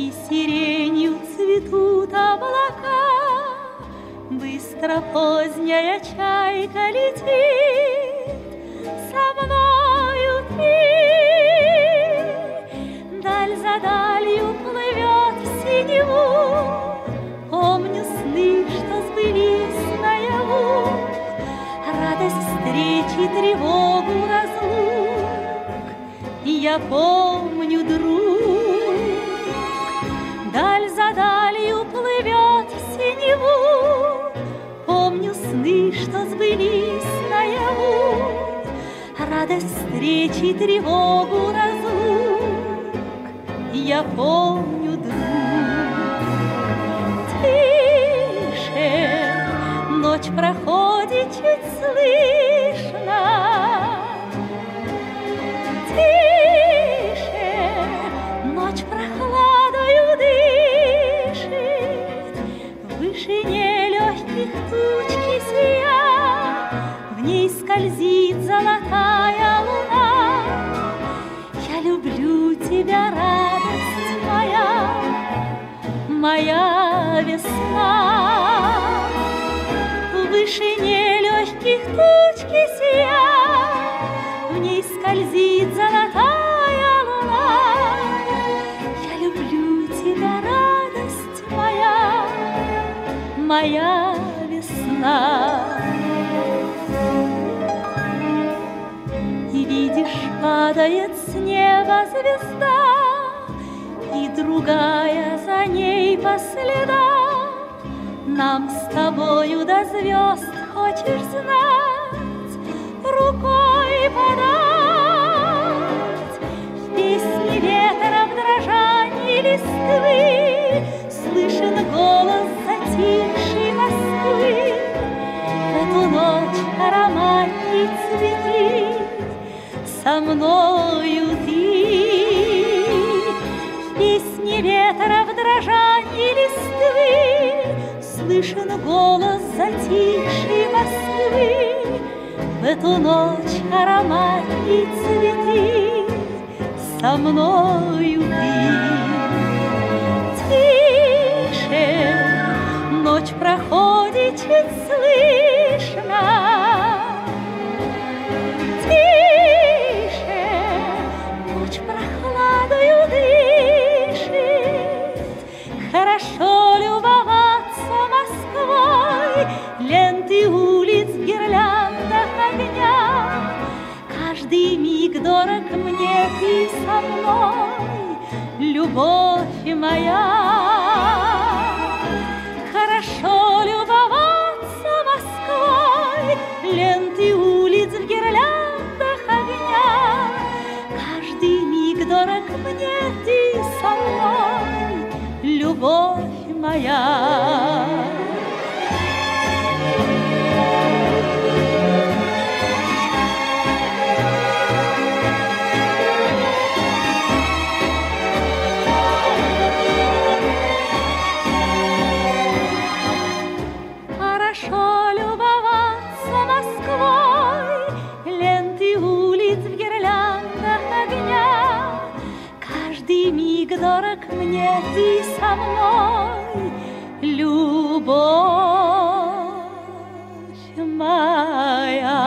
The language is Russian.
И сиренью цветут облака. Быстро поздняя чайка летит, Со мною ты. Даль за далью плывет в синеву, Помню сны, что сбылись наяву, Радость встречи, тревогу разлук. Я помню, друг, сны, что сбылись наяву, Радость встречи, тревогу разлук. Я помню, друг, Тише, ночь проходит чуть слышно, Тише, ночь прохладою дышит, В вышине легких тучки сия, В ней скользит золотая луна. Я люблю тебя, радость моя, моя весна. В вышине легких тучки сия, В ней скользит золотая луна. Я люблю тебя, радость моя, моя весна. И видишь, падает с неба звезда, И другая за ней по следам. Нам с тобою до звезд хочешь знать, Рукой подать. В песне ветра в дрожании листвы цветы Со мною ты. В песне ветра в дрожании листвы Слышен голос затихшей Москвы. В эту ночь ароматней цветы Со мною ты. Тише, ночь проходит чуть слышно. Хорошо любоваться Москвой, Ленты улиц гирляндах огня. Каждый миг дорог мне ты со мной, Любовь моя. Хорошо Любовь моя. Ты миг дорог мне, ты со мной, любовь моя.